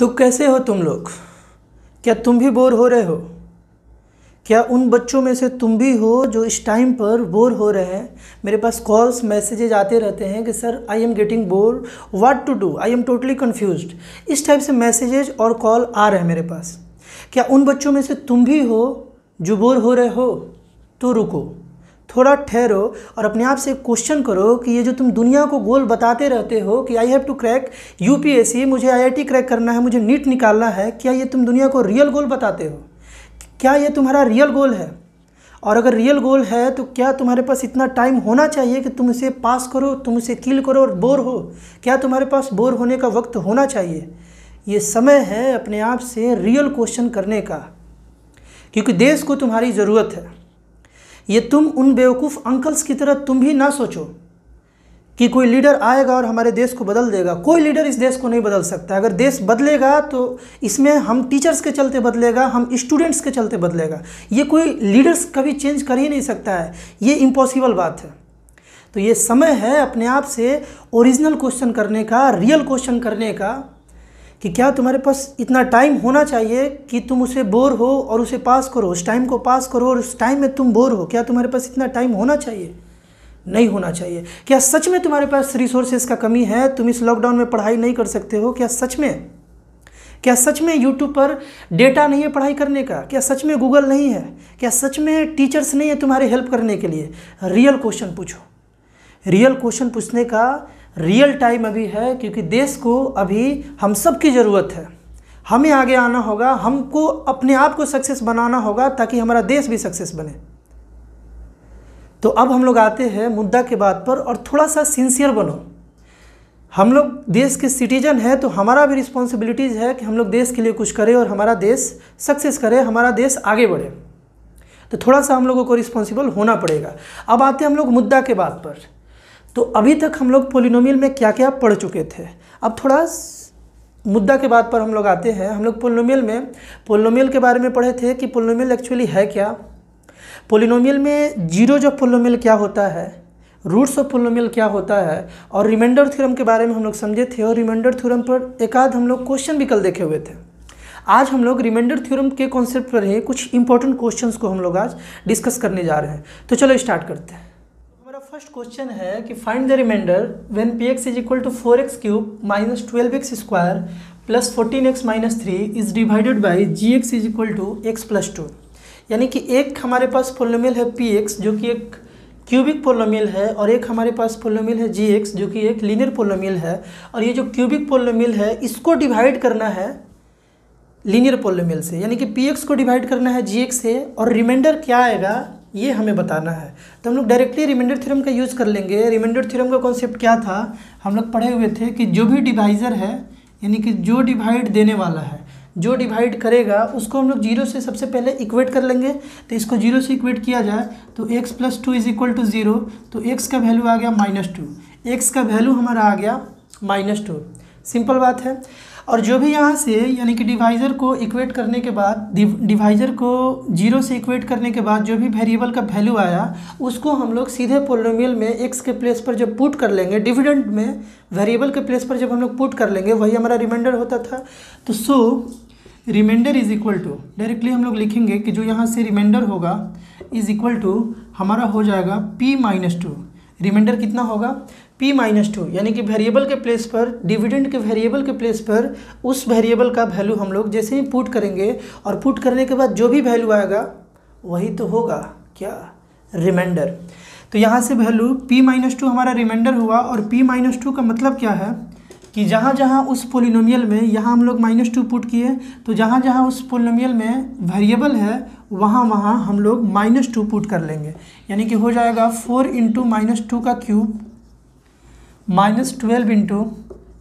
तो कैसे हो तुम लोग? क्या तुम भी बोर हो रहे हो? क्या उन बच्चों में से तुम भी हो जो इस टाइम पर बोर हो रहे हैं? मेरे पास कॉल्स मैसेजेज आते रहते हैं कि, sir I am getting bore what to do I am totally confused इस टाइप से मैसेजेज और कॉल आ रहे हैं मेरे पास। क्या उन बच्चों में से तुम भी हो जो बोर हो रहे हो? तो रुको। थोड़ा ठहरो और अपने आप से क्वेश्चन करो कि ये जो तुम दुनिया को गोल बताते रहते हो कि I have to crack UPSC मुझे आईआईटी क्रैक करना है, मुझे नीट निकालना है, क्या ये तुम दुनिया को रियल गोल बताते हो? क्या ये तुम्हारा रियल गोल है? और अगर रियल गोल है तो क्या तुम्हारे पास इतना टाइम होना चाहिए कि तुम इसे पास करो, तुम इसे किल करो और बोर हो? क्या तुम्हारे पास बोर होने का वक्त होना चाहिए? ये समय है अपने आप से रियल क्वेश्चन करने का, क्योंकि देश को तुम्हारी ज़रूरत है। ये तुम उन बेवकूफ़ अंकल्स की तरह तुम भी ना सोचो कि कोई लीडर आएगा और हमारे देश को बदल देगा। कोई लीडर इस देश को नहीं बदल सकता। अगर देश बदलेगा तो इसमें हम टीचर्स के चलते बदलेगा, हम स्टूडेंट्स के चलते बदलेगा। ये कोई लीडर्स कभी चेंज कर ही नहीं सकता है। ये इम्पॉसिबल बात है। तो ये समय है अपने आप से ओरिजिनल क्वेश्चन करने का रियल क्वेश्चन करने का। कि क्या तुम्हारे पास इतना टाइम होना चाहिए कि तुम उसे बोर हो और उसे पास करो? उस टाइम को पास करो और उस टाइम में तुम बोर हो। क्या तुम्हारे पास इतना टाइम होना चाहिए? नहीं होना चाहिए। क्या सच में तुम्हारे पास रिसोर्सेज का कमी है? तुम इस लॉकडाउन में पढ़ाई नहीं कर सकते हो? क्या सच में? क्या सच में यूट्यूब पर डेटा नहीं है पढ़ाई करने का? क्या सच में गूगल नहीं है? क्या सच में टीचर्स नहीं है तुम्हारे हेल्प करने के लिए? रियल क्वेश्चन पूछो। रियल क्वेश्चन पूछने का रियल टाइम अभी है, क्योंकि देश को अभी हम सब की ज़रूरत है। हमें आगे आना होगा, हमको अपने आप को सक्सेस बनाना होगा, ताकि हमारा देश भी सक्सेस बने। तो अब हम लोग आते हैं मुद्दा के बात पर, और थोड़ा सा सिंसियर बनो। हम लोग देश के सिटीजन हैं तो हमारा भी रिस्पॉन्सिबिलिटीज़ है कि हम लोग देश के लिए कुछ करें और हमारा देश सक्सेस करे, हमारा देश आगे बढ़े। तो थोड़ा सा हम लोगों को रिस्पॉन्सिबल होना पड़ेगा। अब आते हैं हम लोग मुद्दा के बात पर। तो अभी तक हम लोग पोलिनोमियल में क्या क्या पढ़ चुके थे? अब थोड़ा मुद्दा के बात पर हम लोग आते हैं। हम लोग पोलिनोमियल में पोलिनोमियल के बारे में पढ़े थे कि पोलिनोमियल एक्चुअली है क्या? पोलिनोमियल में ज़ीरो ऑफ़ पोलिनोमियल क्या होता है? रूट्स ऑफ़ पोलिनोमियल क्या होता है? और रिमाइंडर थ्योरम के बारे में हम लोग समझे थे और रिमाइंडर थ्योरम पर एक आध हम लोग क्वेश्चन भी कल देखे हुए थे। आज हम लोग रिमाइंडर थ्योरम के कॉन्सेप्ट पर ही कुछ इंपॉर्टेंट क्वेश्चंस को हम लोग आज डिस्कस करने जा रहे हैं। तो चलो स्टार्ट करते हैं। फ़र्स्ट क्वेश्चन है कि find the reminder when P X is equal to four X cube minus twelve X square plus fourteen X minus three is divided by G X is equal to X plus two यानी कि एक हमारे पास पोलोमियल है P x जो कि एक cubic पोलोमियल है, और एक हमारे पास पोलोमियल है जी एक्स जो कि एक लीनियर पोलोमियल है। और ये जो क्यूबिक पोलोमियल है, इसको डिवाइड करना है लीनियर पोलोमियल से। यानी कि पी एक्स को डिवाइड करना है जी एक्स से, और रिमाइंडर क्या आएगा? ये हमें बताना है। तो हम लोग डायरेक्टली रिमाइंडर थ्योरम का यूज़ कर लेंगे। रिमाइंडर थ्योरम का कॉन्सेप्ट क्या था? हम लोग पढ़े हुए थे कि जो भी डिवाइज़र है, यानी कि जो डिवाइड देने वाला है, जो डिवाइड करेगा, उसको हम लोग ज़ीरो से सबसे पहले इक्वेट कर लेंगे। तो इसको ज़ीरो से इक्वेट किया जाए तो X plus two is equal to zero तो एक्स का वैल्यू आ गया माइनस टू एक्स का वैल्यू हमारा आ गया माइनस टू सिंपल बात है। और जो भी यहाँ से, यानी कि डिवाइज़र को इक्वेट करने के बाद डिवाइज़र को ज़ीरो से इक्वेट करने के बाद जो भी वेरिएबल का वैल्यू आया, उसको हम लोग सीधे पोलोमियल में एक्स के प्लेस पर जब पुट कर लेंगे डिविडेंड में वेरिएबल के प्लेस पर जब हम लोग पुट कर लेंगे, वही हमारा रिमाइंडर होता था। तो so reminder is equal to directly हम लोग लिखेंगे कि जो यहाँ से रिमाइंडर होगा इज़ इक्वल टू हमारा हो जाएगा पी माइनस टू रिमाइंडर कितना होगा? P माइनस टू यानी कि वेरिएबल के प्लेस पर डिविडेंड के वेरिएबल के प्लेस पर, उस वेरिएबल का वैल्यू हम लोग जैसे ही पुट करेंगे, और पुट करने के बाद जो भी वैल्यू आएगा, वही तो होगा क्या? रिमाइंडर तो यहाँ से वैल्यू p माइनस टू हमारा रिमाइंडर हुआ, और p माइनस टू का मतलब क्या है? कि जहाँ जहाँ उस पोलिनोमियल में यहाँ हम लोग माइनस टू पुट किए तो जहाँ जहाँ उस पोलिनोमियल में वेरिएबल है, वहाँ वहाँ हम लोग माइनस टू पुट कर लेंगे। यानी कि हो जाएगा फोर इंटू माइनस टू का cube minus twelve into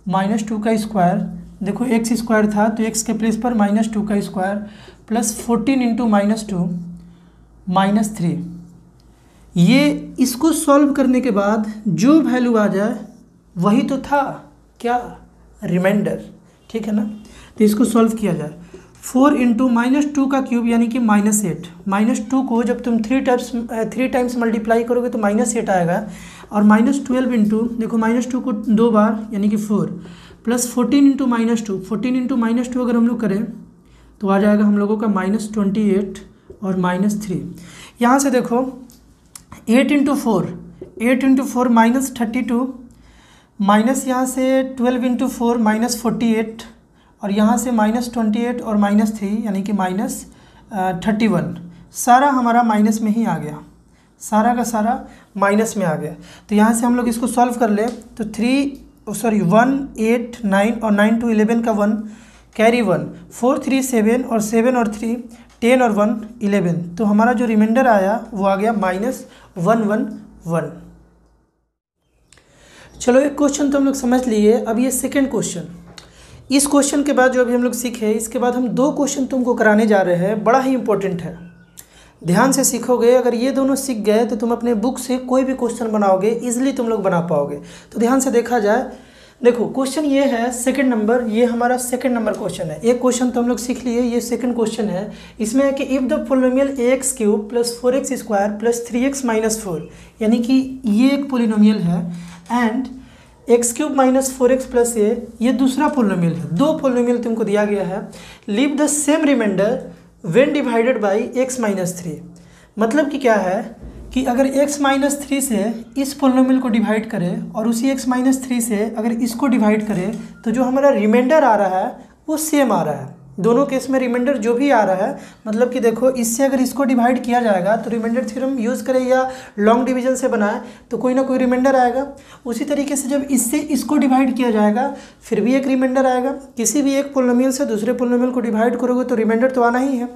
minus two का स्क्वायर देखो एक्स स्क्वायर था तो एक्स के प्लेस पर माइनस टू का square plus fourteen into minus two minus three ये इसको सॉल्व करने के बाद जो वैल्यू आ जाए, वही तो था। क्या? रिमाइंडर ठीक है ना? तो इसको सॉल्व किया जाए। फोर इंटू माइनस टू का क्यूब यानी कि माइनस एट माइनस टू को जब तुम three times three times multiply करोगे तो माइनस एट आएगा। और माइनस ट्वेल्व इंटू देखो माइनस टू को दो बार यानी कि four plus fourteen into minus two fourteen into minus two अगर हम लोग करें तो आ जाएगा हम लोगों का माइनस ट्वेंटी एट और माइनस थ्री यहाँ से देखो eight into four eight into four minus thirty two minus यहाँ से twelve into four minus forty eight और यहाँ से माइनस ट्वेंटी एट और माइनस थ्री, यानी कि माइनस थर्टी वन। सारा हमारा माइनस में ही आ गया। सारा का सारा माइनस में आ गया। तो यहाँ से हम लोग इसको सॉल्व कर ले। तो three sorry, one, eight, nine और नाइन टू इलेवन का one, carry one. Four, three, seven और सेवन और थ्री, टेन और वन, इलेवन। तो हमारा जो रिमाइंडर आया, वो आ गया माइनस वन वन वन। चलो, एक क्वेश्चन तो हम लोग समझ लिए। अब ये सेकेंड क्वेश्चन इस क्वेश्चन के बाद जो अभी हम लोग सीखे, इसके बाद हम दो क्वेश्चन तुमको कराने जा रहे हैं। बड़ा ही इंपॉर्टेंट है। ध्यान से सीखोगे, अगर ये दोनों सीख गए तो तुम अपने बुक से कोई भी क्वेश्चन बनाओगे इजिली तुम लोग बना पाओगे। तो ध्यान से देखा जाए। देखो क्वेश्चन ये है सेकंड नंबर ये हमारा सेकंड नंबर क्वेश्चन है। एक क्वेश्चन तो हम लोग सीख लिए, ये सेकंड क्वेश्चन है। इसमें है कि if the polynomial A X cube plus four X square plus three X minus four यानी कि ये एक पोलिनोमियल है। And X cube minus four X plus A ये दूसरा पोलोमिल है। दो पोलोमिल तुमको दिया गया है। Leave the same reminder when divided by X minus three मतलब कि क्या है? कि अगर x माइनस थ्री से इस पोलोमिल को डिवाइड करें और उसी x माइनस थ्री से अगर इसको डिवाइड करें तो जो हमारा रिमाइंडर आ रहा है, वो सेम आ रहा है। दोनों केस में रिमाइंडर जो भी आ रहा है मतलब कि देखो, इससे अगर इसको डिवाइड किया जाएगा तो रिमाइंडर थ्योरम यूज़ करें या लॉन्ग डिवीज़न से बनाए तो कोई ना कोई रिमाइंडर आएगा। उसी तरीके से जब इससे इसको डिवाइड किया जाएगा, फिर भी एक रिमाइंडर आएगा। किसी भी एक पोलोमियल से दूसरे पोलोमियल को डिवाइड करोगे तो रिमाइंडर तो आना ही है।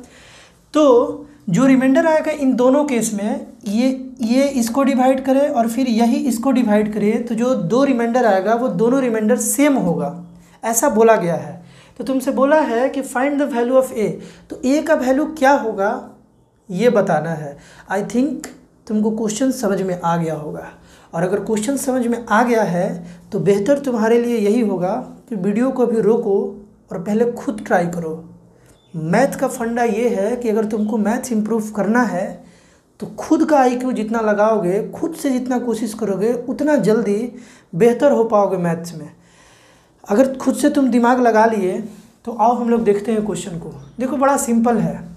तो जो रिमाइंडर आएगा इन दोनों केस में, ये ये इसको डिवाइड करे और फिर यही इसको डिवाइड करे तो जो दो रिमाइंडर आएगा, वो दोनों रिमाइंडर सेम होगा। ऐसा बोला गया है। तो तुमसे बोला है कि find the value of A तो ए का वैल्यू क्या होगा? ये बताना है। आई थिंक तुमको क्वेश्चन समझ में आ गया होगा। और अगर क्वेश्चन समझ में आ गया है तो बेहतर तुम्हारे लिए यही होगा कि वीडियो को भी रोको और पहले खुद ट्राई करो। मैथ का फंडा ये है कि अगर तुमको मैथ इम्प्रूव करना है तो खुद का आई जितना लगाओगे, खुद से जितना कोशिश करोगे, उतना जल्दी बेहतर हो पाओगे मैथ्स में। अगर खुद से तुम दिमाग लगा लिए तो आओ हम लोग देखते हैं क्वेश्चन को। देखो, बड़ा सिंपल है।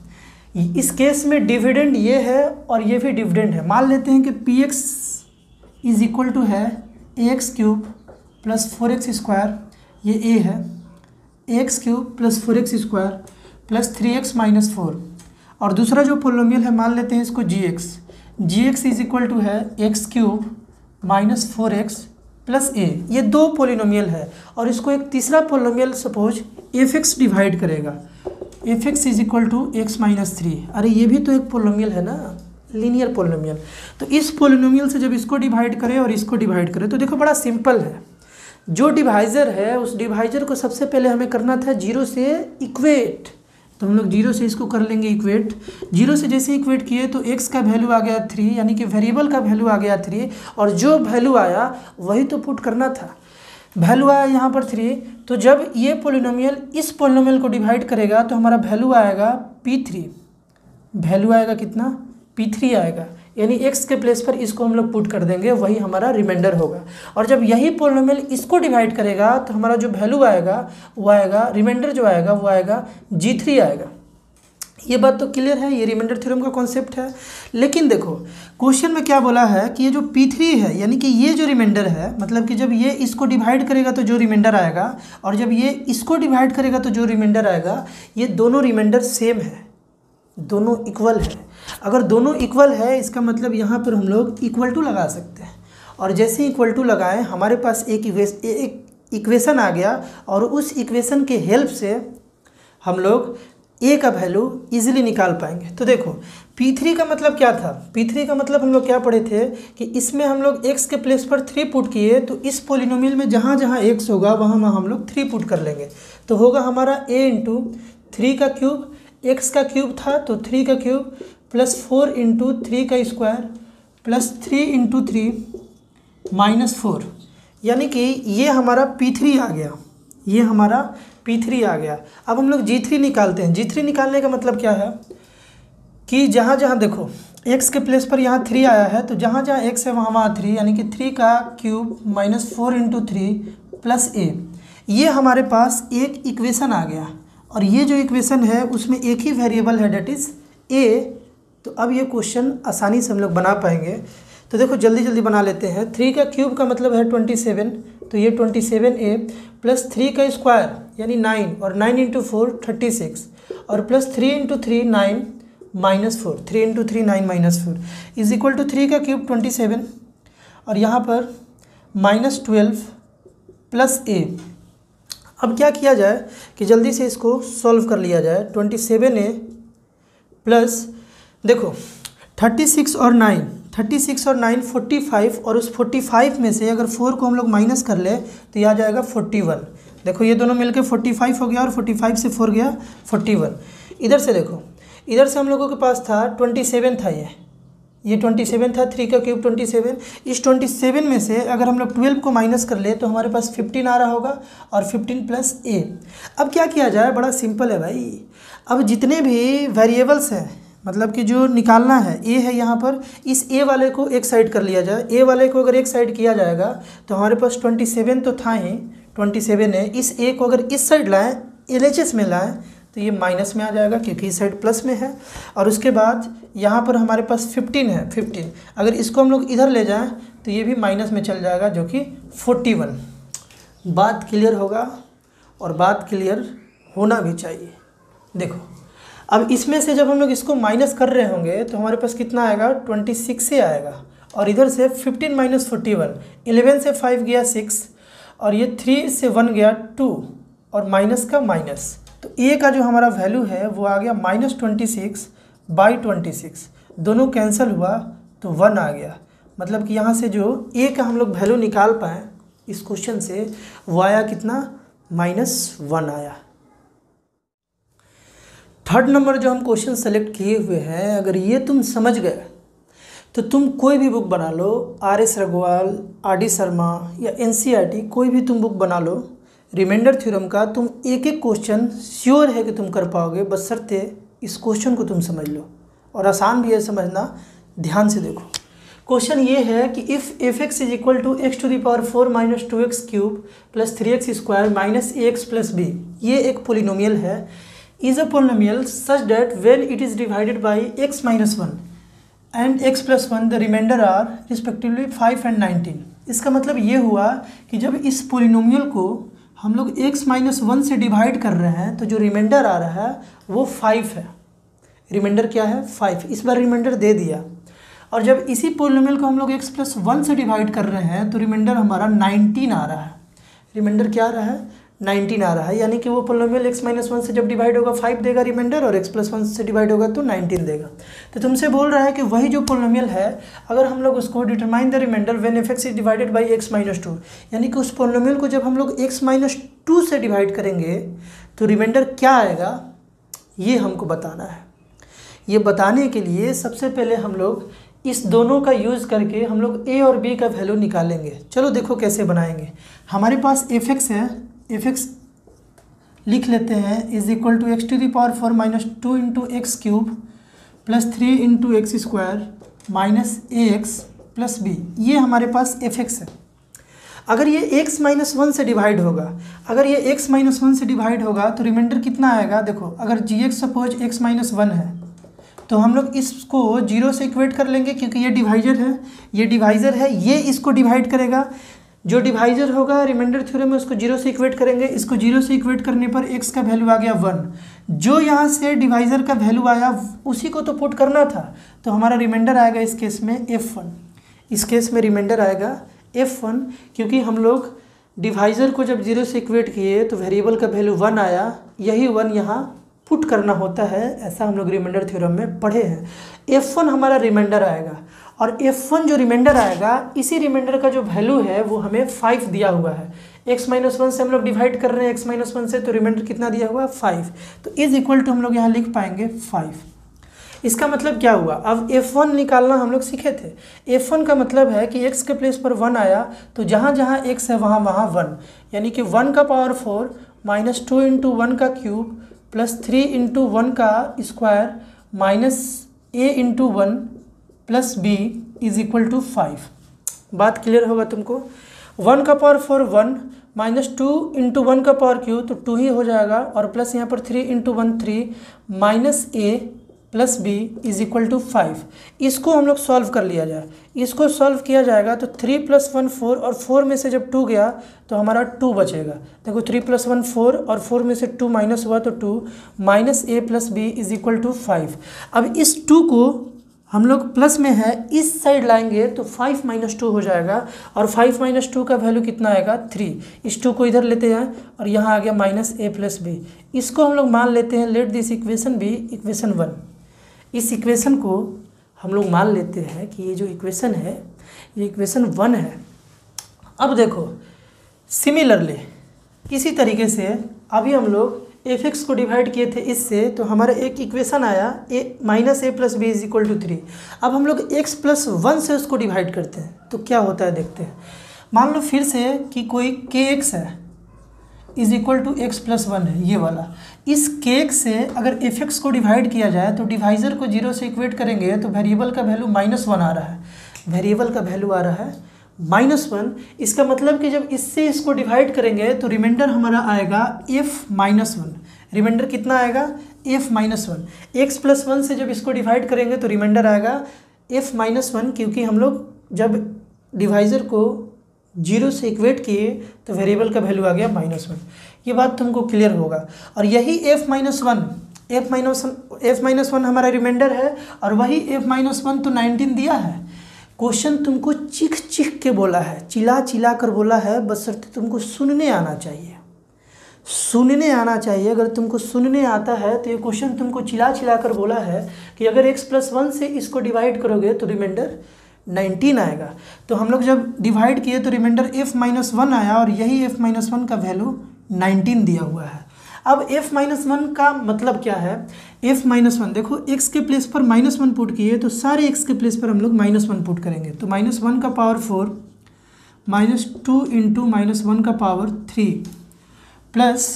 इस केस में डिविडेंड ये है और ये भी डिविडेंड है। मान लेते हैं कि P X is equal to है A X cube plus four X square ये ए है। A X cube plus four X square plus three X minus four और दूसरा जो पोलोमियल है, मान लेते हैं इसको G X G X is equal to है X cube minus four X plus A, ये दो पोलिनोमियल है और इसको एक तीसरा polynomial suppose F X divide करेगा। F X is equal to X minus three अरे, ये भी तो एक पोलिनोमियल है ना? लीनियर पोलिनोमियल तो इस पोलिनोमियल से जब इसको डिवाइड करें और इसको डिवाइड करें तो देखो बड़ा सिंपल है। जो डिवाइज़र है, उस डिवाइज़र को सबसे पहले हमें करना था ज़ीरो से इक्वेट तो हम लोग ज़ीरो से इसको कर लेंगे इक्वेट ज़ीरो से जैसे इक्वेट किए तो एक्स का वैल्यू आ गया थ्री यानी कि वेरिएबल का वैल्यू आ गया थ्री और जो वैल्यू आया, वही तो पुट करना था. वैल्यू आया यहाँ पर थ्री तो जब ये पोलिनोमियल इस पोलिनोमियल को डिवाइड करेगा तो हमारा वैल्यू आएगा पी थ्री वैल्यू आएगा कितना? पी थ्री आएगा. यानी x के प्लेस पर इसको हम लोग पुट कर देंगे, वही हमारा रिमाइंडर होगा। और जब यही पोलिनोमियल इसको डिवाइड करेगा तो हमारा जो वैल्यू आएगा, वो आएगा रिमाइंडर जो आएगा, वो आएगा जी थ्री आएगा। ये बात तो क्लियर है, ये रिमाइंडर थ्योरम का कॉन्सेप्ट है। लेकिन देखो क्वेश्चन में क्या बोला है कि ये जो पी थ्री है, यानी कि ये जो रिमाइंडर है मतलब कि जब ये इसको डिवाइड करेगा तो जो रिमाइंडर आएगा, और जब ये इसको डिवाइड करेगा तो जो रिमाइंडर आएगा, ये दोनों रिमाइंडर सेम है, दोनों इक्वल है। अगर दोनों इक्वल है, इसका मतलब यहाँ पर हम लोग इक्वल टू लगा सकते हैं। और जैसे ही इक्वल टू लगाएँ, हमारे पास एक एक इक्वेशन आ गया और उस इक्वेशन के हेल्प से हम लोग ए का वैल्यू इजीली निकाल पाएँगे। तो देखो P3 का मतलब क्या था? P3 का मतलब हम लोग क्या पढ़े थे? कि इसमें हम लोग x के प्लेस पर थ्री पुट किए तो इस पोलिनोमियल में जहाँ जहाँ x होगा, वहाँ वहाँ हम लोग थ्री पुट कर लेंगे। तो होगा हमारा a इंटू थ्री का क्यूब एक्स का क्यूब था तो थ्री का cube plus four into three का square plus three into three minus four. यानी कि ये हमारा पी थ्री आ गया। ये हमारा पी थ्री आ गया। अब हम लोग जी थ्री निकालते हैं। जी थ्री निकालने का मतलब क्या है? कि जहाँ जहाँ देखो एक्स के प्लेस पर यहाँ थ्री आया है तो जहाँ जहाँ एक्स है, वहाँ वहाँ थ्री यानी कि थ्री का cube minus four into three plus A ये हमारे पास एक इक्वेशन आ गया। और ये जो इक्वेशन है, उसमें एक ही वेरिएबल है डेट इज़ ए तो अब ये क्वेश्चन आसानी से हम लोग बना पाएँगे। तो देखो, जल्दी जल्दी बना लेते हैं। थ्री का क्यूब का मतलब है ट्वेंटी सेवन तो ये twenty seven a plus three का स्क्वायर यानी नाइन और nine into four thirty six और plus three into three nine minus four three into three nine minus four is equal to three का cube twenty seven और यहाँ पर minus twelve plus ए अब क्या किया जाए कि जल्दी से इसको सॉल्व कर लिया जाए। ट्वेंटी सेवन ए प्लस देखो थर्टी सिक्स और नाइन थर्टी सिक्स और नाइन फोर्टी फाइव और उस फोर्टी फाइव में से अगर फोर को हम लोग माइनस कर ले तो यह आ जाएगा फोर्टी वन देखो, ये दोनों मिलके फोर्टी फाइव हो गया और फोर्टी फाइव से फोर गया फोर्टी वन इधर से देखो, इधर से हम लोगों के पास था ट्वेंटी सेवन था ये. ये ट्वेंटी सेवन था थ्री का क्यूब ट्वेंटी सेवन इस ट्वेंटी सेवन में से अगर हम लोग ट्वेल्व को माइनस कर ले तो हमारे पास फिफ्टीन आ रहा होगा और फिफ्टीन प्लस ए अब क्या किया जाए? बड़ा सिंपल है भाई. अब जितने भी वेरिएबल्स हैं मतलब कि जो निकालना है, ए है यहाँ पर, इस ए वाले को एक साइड कर लिया जाए। ए वाले को अगर एक साइड किया जाएगा तो हमारे पास ट्वेंटी सेवन तो था ही ट्वेंटी सेवन है। इस ए को अगर इस साइड लाएँ एल एच एस में लाएँ तो ये माइनस में आ जाएगा, क्योंकि इस साइड प्लस में है। और उसके बाद यहाँ पर हमारे पास फिफ्टीन है फिफ्टीन अगर इसको हम लोग इधर ले जाएँ तो ये भी माइनस में चल जाएगा, जो कि फोर्टी वन बात क्लियर होगा, और बात क्लियर होना भी चाहिए। देखो अब इसमें से जब हम लोग इसको माइनस कर रहे होंगे तो हमारे पास कितना आएगा? ट्वेंटी सिक्स ही आएगा। और इधर से fifteen minus forty one eleven से फाइव गया सिक्स और ये थ्री से वन गया टू और माइनस का माइनस तो ए का जो हमारा वैल्यू है, वो आ गया minus twenty six by twenty six दोनों कैंसिल हुआ तो वन आ गया। मतलब कि यहाँ से जो ए का हम लोग वैल्यू निकाल पाएँ, इस क्वेश्चन से, वो आया कितना? माइनस वन आया। थर्ड नंबर जो हम क्वेश्चन सेलेक्ट किए हुए हैं, अगर ये तुम समझ गए तो तुम कोई भी बुक बना लो आर एस रघुवाल आर डी शर्मा या एन टी कोई भी तुम बुक बना लो रिमाइंडर थ्योरम का तुम एक एक क्वेश्चन श्योर है कि तुम कर पाओगे, बस सरते इस क्वेश्चन को तुम समझ लो। और आसान भी है समझना, ध्यान से देखो। क्वेश्चन ये है कि if f x is equal to x to the power four minus two x cube plus three x square minus a x plus b ये एक पोलिनोमियल है is a polynomial such that when it is divided by x minus one and x plus one the remainder are respectively five and nineteen इसका मतलब ये हुआ कि जब इस पोलिनोमियल को हम लोग x माइनस वन से डिवाइड कर रहे हैं तो जो रिमाइंडर आ रहा है, वो फाइव है। रिमाइंडर क्या है? फाइव इस बार रिमाइंडर दे दिया। और जब इसी पोलिनोमियल को हम लोग x प्लस वन से डिवाइड कर रहे हैं तो रिमाइंडर हमारा नाइनटीन आ रहा है। रिमाइंडर क्या आ रहा है? नाइनटीन आ रहा है, यानी कि वो पोलोमियल एक्स माइनस वन से जब डिवाइड होगा फाइव देगा रिमाइंडर और एक्स प्लस वन से डिवाइड होगा तो नाइनटीन देगा। तो तुमसे बोल रहा है कि वही जो पोलोमियल है, अगर हम लोग उसको determine the remainder when f x is divided by x minus two यानी कि उस पोलोमियल को जब हम लोग एक्स माइनस टू से डिवाइड करेंगे तो रिमाइंडर क्या आएगा? ये हमको बताना है। ये बताने के लिए सबसे पहले हम लोग इस दोनों का यूज़ करके हम लोग ए और बी का वैल्यू निकालेंगे। चलो देखो कैसे बनाएँगे। हमारे पास एफ़ एक्स है एफ़ एक्स लिख लेते हैं is equal to x to the power four minus two into x cube plus three into x square minus a x plus b ये हमारे पास एफ़ एक्स है। अगर ये x माइनस वन से डिवाइड होगा, अगर ये x माइनस वन से डिवाइड होगा तो रिमाइंडर कितना आएगा? देखो, अगर g x suppose x minus one है तो हम लोग इसको ज़ीरो से इक्वेट कर लेंगे क्योंकि ये डिवाइजर है, ये डिवाइजर है, ये इसको डिवाइड करेगा। जो डिवाइजर होगा रिमाइंडर थ्योरम में उसको ज़ीरो से इक्वेट करेंगे। इसको ज़ीरो से इक्वेट करने पर एक्स का वैल्यू आ गया वन जो यहाँ से डिवाइजर का वैल्यू आया, उसी को तो पुट करना था। तो हमारा रिमाइंडर आएगा इस केस में एफ़ वन इस केस में रिमाइंडर आएगा एफ़ वन क्योंकि हम लोग डिवाइजर को जब ज़ीरो से इक्वेट किए तो वेरिएबल का वैल्यू वन आया। यही वन यहाँ पुट करना होता है, ऐसा हम लोग रिमाइंडर थ्योरम में पढ़े हैं। एफ़ वन हमारा रिमाइंडर आएगा। और वन जो रिमाइंडर आएगा, इसी रिमाइंडर का जो वैल्यू है, वो हमें फाइव दिया हुआ है। एक्स माइनस वन से हम लोग डिवाइड कर रहे हैं एक्स माइनस वन से तो रिमाइंडर कितना दिया हुआ? है फाइव तो इज़ इक्वल टू हम लोग यहाँ लिख पाएँगे फाइव इसका मतलब क्या हुआ? अब एफ़ वन निकालना हम लोग सीखे थे। एफ़ वन का मतलब है कि एक्स के प्लेस पर वन आया तो जहाँ जहाँ एक्स है, वहाँ वहाँ वन यानी कि वन का power four minus two into one का cube plus three into one का square minus a into one plus b is equal to five. बात क्लियर होगा तुमको? वन का power four one minus two into one का power cube तो two ही हो जाएगा, और प्लस यहाँ पर three into one three minus a plus b is equal to five. इसको हम लोग सॉल्व कर लिया जाए। इसको सॉल्व किया जाएगा तो थ्री प्लस वन फोर, और फोर में से जब टू गया तो हमारा टू बचेगा। देखो, थ्री प्लस वन फोर और फोर में से टू माइनस हुआ तो two, minus a plus b is equal to five. अब इस टू को हम लोग प्लस में है, इस साइड लाएँगे तो फाइव माइनस टू हो जाएगा और फाइव माइनस टू का वैल्यू कितना आएगा? थ्री इस टू को इधर लेते हैं और यहाँ आ गया माइनस ए प्लस बी इसको हम लोग मान लेते हैं let this equation be equation one इस इक्वेशन को हम लोग मान लेते हैं कि ये जो इक्वेशन है, ये इक्वेशन वन है। अब देखो सिमिलरली इसी तरीके से अभी हम लोग एफ़ एक्स को डिवाइड किए थे इससे तो हमारा एक इक्वेशन आया a minus a plus b is equal to three अब हम लोग एक्स प्लस वन से उसको डिवाइड करते हैं तो क्या होता है देखते हैं। मान लो फिर से कि कोई के एक्स है is equal to x plus one है, ये वाला। इस केक से अगर एफ़ एक्स को डिवाइड किया जाए तो डिवाइज़र को ज़ीरो से इक्वेट करेंगे तो वेरिएबल का वैल्यू माइनस वन आ रहा है। वेरिएबल का वैल्यू आ रहा है माइनस वन, इसका मतलब कि जब इससे इसको डिवाइड करेंगे तो रिमाइंडर हमारा आएगा एफ़ माइनस वन रिमाइंडर कितना आएगा? F minus one x plus one से जब इसको डिवाइड करेंगे तो रिमाइंडर आएगा एफ़ माइनस वन क्योंकि हम लोग जब डिवाइज़र को ज़ीरो से इक्वेट किए तो वेरिएबल का वैल्यू आ गया माइनस वन ये बात तुमको क्लियर होगा। और यही f minus one f minus f minus one हमारा रिमाइंडर है, और वही एफ़ माइनस वन तो नाइनटीन दिया है। क्वेश्चन तुमको चिख चिख के बोला है चिल्ला चिल्ला कर बोला है, बस तुमको सुनने आना चाहिए। सुनने आना चाहिए। अगर तुमको सुनने आता है तो ये क्वेश्चन तुमको चिल्ला चिल्ला कर बोला है कि अगर एक्स प्लस वन से इसको डिवाइड करोगे तो रिमाइंडर नाइनटीन आएगा। तो हम लोग जब डिवाइड किए तो रिमाइंडर एफ़ माइनस वन आया और यही एफ़ माइनस वन का वैल्यू नाइनटीन दिया हुआ है। अब एफ़ माइनस वन का मतलब क्या है? एफ़ माइनस वन देखो एक्स के प्लेस पर माइनस वन पुट किए तो सारे एक्स के प्लेस पर हम लोग माइनस वन पुट करेंगे। तो माइनस वन का power four minus two into minus one का power three plus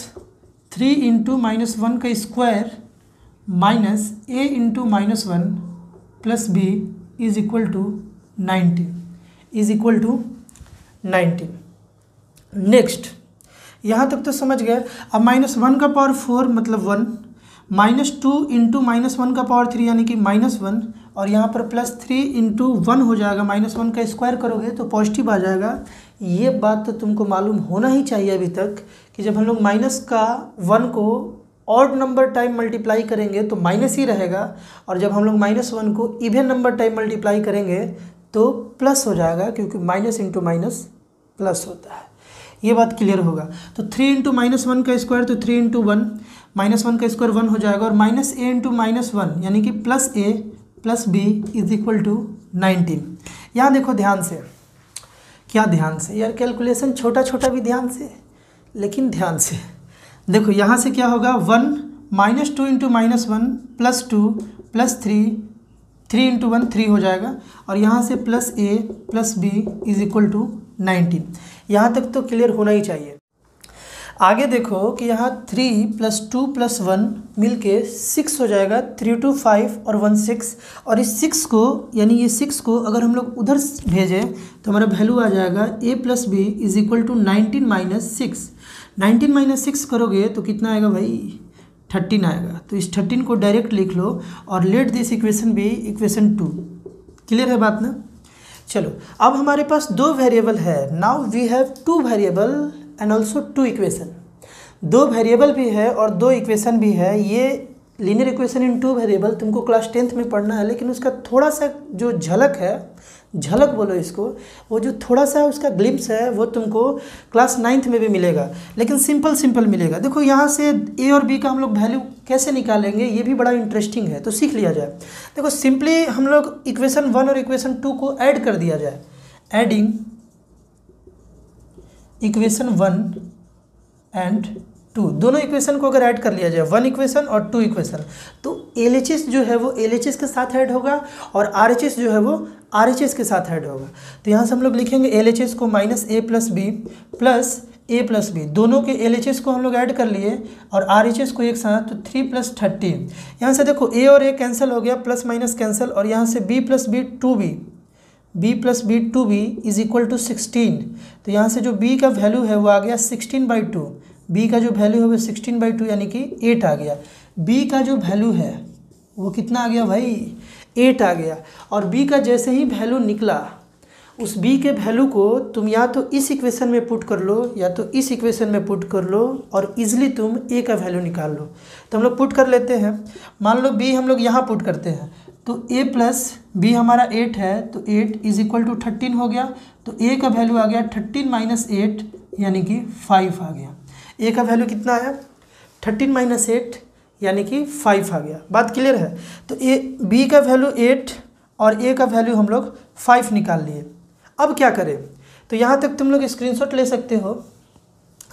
three into minus one का square minus a into minus one plus b is equal to nineteen is equal to nineteen next यहाँ तक तो समझ गए। अब minus one का power four मतलब one minus two into minus one का पावर थ्री यानी कि माइनस वन और यहाँ पर प्लस थ्री इंटू वन हो जाएगा। माइनस वन का स्क्वायर करोगे तो पॉजिटिव आ जाएगा। ये बात तो तुमको मालूम होना ही चाहिए अभी तक कि जब हम लोग माइनस का वन को ऑड नंबर टाइम मल्टीप्लाई करेंगे तो माइनस ही रहेगा, और जब हम लोग माइनस वन को इवन नंबर टाइम मल्टीप्लाई करेंगे तो प्लस हो जाएगा, क्योंकि माइनस इंटू माइनस प्लस होता है। ये बात क्लियर होगा। तो थ्री इंटू माइनस वन का स्क्वायर तो three into one minus one का स्क्वायर वन हो जाएगा और minus a into minus one यानी कि plus a plus b is equal to nineteen यहाँ देखो ध्यान से। क्या ध्यान से? यार कैलकुलेशन छोटा छोटा भी ध्यान से, लेकिन ध्यान से। देखो यहाँ से क्या होगा? One minus two into minus one plus two plus three three into one three हो जाएगा। और यहाँ से plus a plus b is equal to nineteen यहाँ तक तो क्लियर होना ही चाहिए। आगे देखो कि यहाँ three plus two plus one मिल के सिक्स हो जाएगा थ्री टू फाइव और वन सिक्स और इस सिक्स को, यानी ये सिक्स को अगर हम लोग उधर भेजें तो हमारा वैल्यू आ जाएगा a plus b is equal to nineteen minus six nineteen minus six करोगे तो कितना आएगा भाई? थर्टीन आएगा। तो इस थर्टीन को डायरेक्ट लिख लो और let this equation be equation two clear है बात ना? चलो, अब हमारे पास दो वेरिएबल है। Now we have two variable and also two equation दो वेरिएबल भी है और दो इक्वेशन भी है। ये linear equation in two variable तुमको क्लास टेंथ में पढ़ना है, लेकिन उसका थोड़ा सा जो झलक है, झलक बोलो इसको, वो जो थोड़ा सा उसका ग्लिम्स है, वो तुमको क्लास नाइन्थ में भी मिलेगा, लेकिन सिंपल सिंपल मिलेगा। देखो, यहाँ से ए और बी का हम लोग वैल्यू कैसे निकालेंगे, ये भी बड़ा इंटरेस्टिंग है तो सीख लिया जाए। देखो सिंपली हम लोग इक्वेशन वन और इक्वेशन टू को ऐड कर दिया जाए। Adding equation one and two, दोनों इक्वेशन को अगर ऐड कर लिया जाए वन इक्वेशन और टू इक्वेशन तो एलएचएस जो है वो एलएचएस के साथ ऐड होगा और आरएचएस जो है वो आरएचएस के साथ ऐड होगा। तो यहाँ से हम लोग लिखेंगे एलएचएस को minus a plus b plus a plus b दोनों के एलएचएस को हम लोग ऐड कर लिए और आरएचएस को एक साथ तो थ्री प्लस थर्टीन यहाँ से देखो ए और ए कैंसिल हो गया प्लस माइनस कैंसिल और यहाँ से b plus b two b b plus b two b is equal to sixteen तो यहाँ से जो बी का वैल्यू है वो आ गया सिक्सटीन बाई टू बी का जो वैल्यू है वो सिक्सटीन बाई टू यानी कि एट आ गया। बी का जो वैल्यू है, वो कितना आ गया भाई? एट आ गया। और बी का जैसे ही वैल्यू निकला, उस बी के वैल्यू को तुम या तो इस इक्वेशन में पुट कर लो या तो इस इक्वेशन में पुट कर लो और इजली तुम ए का वैल्यू निकाल लो। तो हम लोग पुट कर लेते हैं। मान लो बी हम लोग यहाँ पुट करते हैं। तो ए प्लस बी हमारा एट है तो eight is equal to thirteen हो गया। तो ए का वैल्यू आ गया थर्टीन माइनस एट यानी कि फाइव आ गया। ए का वैल्यू कितना आया? थर्टीन माइनस एट यानी कि फाइव आ गया। बात क्लियर है? तो ए बी का वैल्यू एट और ए का वैल्यू हम लोग फाइव निकाल लिए। अब क्या करें? तो यहाँ तक तुम लोग स्क्रीनशॉट ले सकते हो।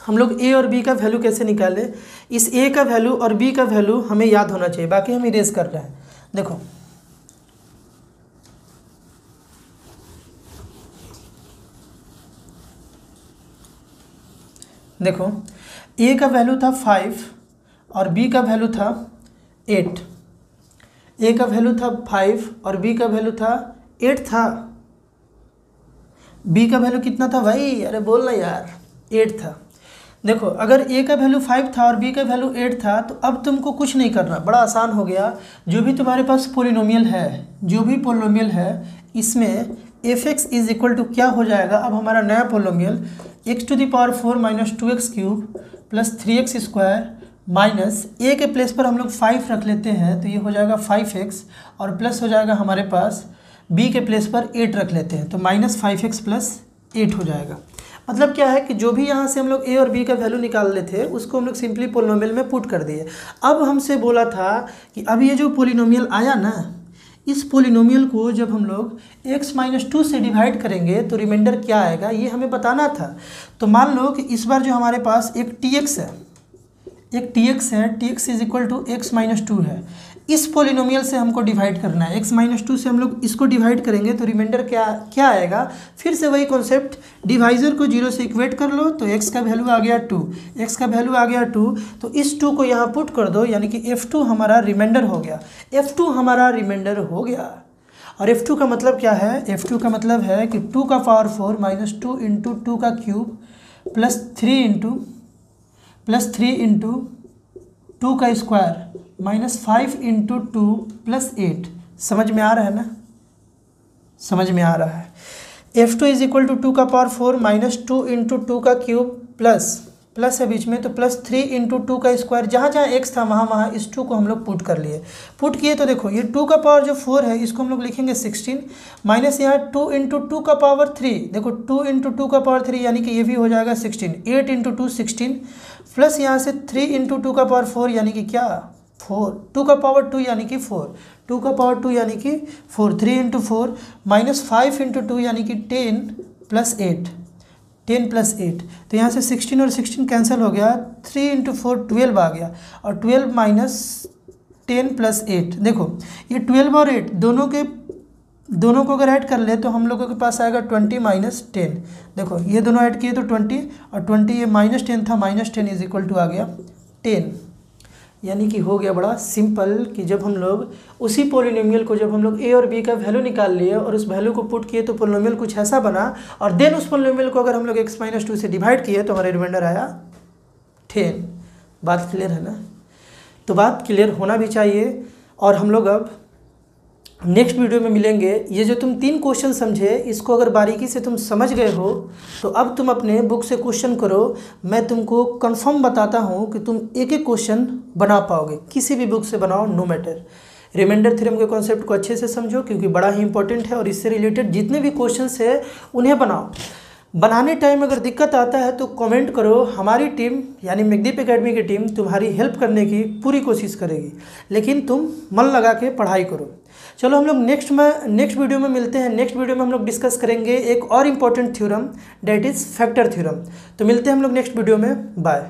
हम लोग ए और बी का वैल्यू कैसे निकालें? इस ए का वैल्यू और बी का वैल्यू हमें याद होना चाहिए। बाकी हम इरेज कर रहे हैं। देखो। देखो ए का वैल्यू था फाइव और बी का वैल्यू था एट ए का वैल्यू था फाइव और बी का वैल्यू था एट था. बी का वैल्यू कितना था भाई? अरे बोल ना यार एट था. देखो, अगर ए का वैल्यू फाइव था और बी का वैल्यू एट था तो अब तुमको कुछ नहीं करना, बड़ा आसान हो गया। जो भी तुम्हारे पास पोलिनोमियल है, जो भी पोलिनोमियल है, इसमें f x is equal to क्या हो जाएगा? अब हमारा नया polynomial x to the power four minus two x cube plus three x square minus a के प्लेस पर हम लोग फाइव रख लेते हैं तो ये हो जाएगा फाइव एक्स और प्लस हो जाएगा हमारे पास बी के प्लेस पर एट रख लेते हैं तो minus five x plus eight हो जाएगा। मतलब क्या है कि जो भी यहाँ से हम लोग ए और बी का वैल्यू निकाल रहे थे, उसको हम लोग सिंपली पोलिनोमियल में पुट कर दिए। अब हमसे बोला था कि अब ये जो पोलिनोमियल आया ना इस पोलिनोमियल को जब हम लोग x माइनस टू से डिवाइड करेंगे तो रिमाइंडर क्या आएगा? ये हमें बताना था। तो मान लो कि इस बार जो हमारे पास एक टी है, एक टी है t x is equal to x minus two है। इस पोलिनोमियल से हमको डिवाइड करना है। एक्स माइनस टू से हम लोग इसको डिवाइड करेंगे तो रिमाइंडर क्या क्या आएगा? फिर से वही कॉन्सेप्ट डिवाइजर को ज़ीरो से इक्वेट कर लो तो एक्स का वैल्यू आ गया टू एक्स का वैल्यू आ गया टू तो इस टू को यहाँ पुट कर दो, यानी कि एफ़ टू हमारा रिमाइंडर हो गया। एफ़ टू हमारा रिमाइंडर हो गया। और एफ़ टू का मतलब क्या है? एफ़ टू का मतलब है कि टू का power four minus two into two का cube plus three into plus three into two का square minus five into two plus eight. समझ में आ रहा है ना? समझ में आ रहा है। F two is equal to two का power four minus two into two का क्यूब प्लस प्लस है बीच में तो प्लस थ्री इंटू टू का स्क्वायर, जहाँ जहाँ एक्स था, वहाँ वहाँ इस टू को हम लोग पुट कर लिए। पुट किए तो देखो, ये टू का पावर जो फोर है, इसको हम लोग लिखेंगे सिक्सटीन, माइनस यहाँ टू इंटू टू का पावर थ्री। देखो, टू इंटू टू का पावर थ्री, यानी कि ये भी हो जाएगा sixteen, eight into two sixteen plus यहाँ से थ्री इंटू टू का पावर फोर यानी कि क्या? फोर टू का पावर टू यानी कि फोर टू का पावर टू यानी कि four three into four minus five into two यानी कि ten plus eight ten plus eight तो यहाँ से सिक्सटीन और सिक्सटीन कैंसिल हो गया. थ्री इंटू फोर ट्वेल्व आ गया. और twelve minus ten plus eight देखो, ये ट्वेल्व और एट दोनों के दोनों को अगर ऐड कर ले तो हम लोगों के पास आएगा ट्वेंटी माइनस टेन देखो, ये दोनों ऐड किए तो ट्वेंटी और ट्वेंटी ये माइनस टेन था minus ten is equal to आ गया टेन यानी कि हो गया बड़ा सिंपल कि जब हम लोग उसी पोलिनोमियल को जब हम लोग ए और बी का वैल्यू निकाल लिए और उस वैल्यू को पुट किए तो पोलिनोमियल कुछ ऐसा बना और देन उस पोलिनोमियल को अगर हम लोग एक्स माइनस टू से डिवाइड किए तो हमारा रिमाइंडर आया टेन बात क्लियर है ना? तो बात क्लियर होना भी चाहिए और हम लोग अब नेक्स्ट वीडियो में मिलेंगे। ये जो तुम तीन क्वेश्चन समझे, इसको अगर बारीकी से तुम समझ गए हो तो अब तुम अपने बुक से क्वेश्चन करो। मैं तुमको कंफर्म बताता हूँ कि तुम एक एक क्वेश्चन बना पाओगे। किसी भी बुक से बनाओ नो मैटर रिमाइंडर थ्योरम के कॉन्सेप्ट को अच्छे से समझो, क्योंकि बड़ा ही इंपॉर्टेंट है, और इससे रिलेटेड जितने भी क्वेश्चन है, उन्हें बनाओ। बनाने टाइम अगर दिक्कत आता है तो कमेंट करो। हमारी टीम यानी मेगदीप एकेडमी की टीम तुम्हारी हेल्प करने की पूरी कोशिश करेगी। लेकिन तुम मन लगा के पढ़ाई करो। चलो हम लोग नेक्स्ट में नेक्स्ट वीडियो में मिलते हैं। नेक्स्ट वीडियो में हम लोग डिस्कस करेंगे एक और important theorem that is factor theorem तो मिलते हैं हम लोग नेक्स्ट वीडियो में। बाय